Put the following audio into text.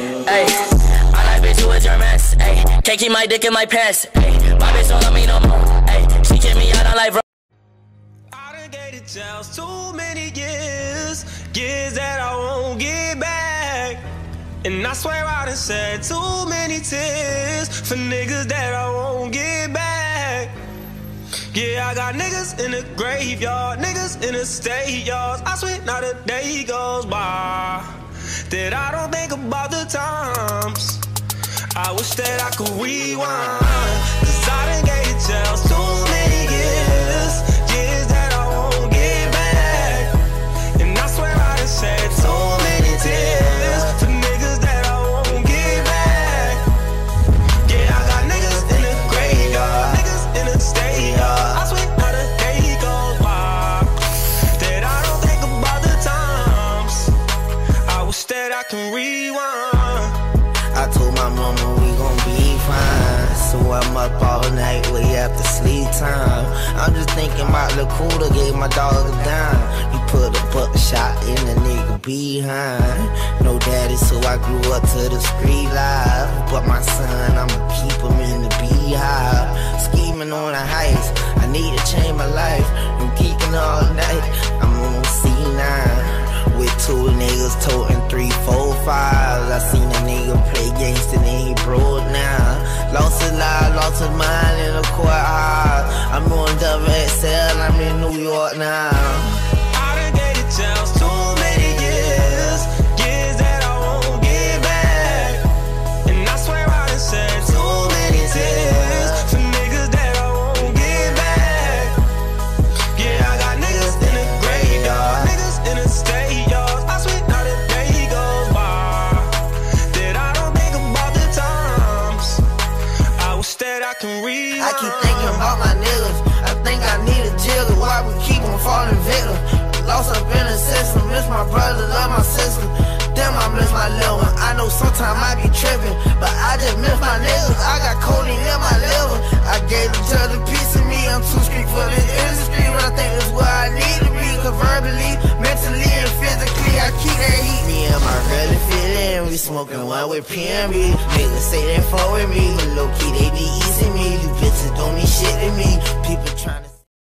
Hey, I like bitch with Germans. Hey, can't keep my dick in my pants. Hey, my bitch don't love me no more. Hey, she kick me out on bro. I done the jails too many years, years that I won't get back. And I swear I done said too many tears for niggas that I won't get back. Yeah, I got niggas in the graveyard, niggas in the state yards. I swear not a day goes by that I don't think about the times. I wish that I could rewind. Rewind. I told my mama we gon' be fine. So I'm up all night, way after sleep time. I'm just thinking about cooler, gave my dog a dime. You put a buckshot in the nigga behind. No daddy, so I grew up to the street life. But my son, I'ma keep him in the beehive. Lost his mind in the courthouse. I'm on WXL, I'm in New York now. Wish that I can rewind. I keep thinking about my niggas. I think I need a jigger. Why we keep on falling victim? Lost up in the system. Miss my brother, love my sister. Damn, I miss my little one. I know sometimes I be tripping, but I just miss my niggas. I got codeine in my liver. I gave each other piece of me. I'm too street for this industry, but I think it's where I need to be. Cause verbally, mentally, and physically, I keep that heat. Me and my girl feeling, we smoking one with PMB. Niggas say they fuck with me,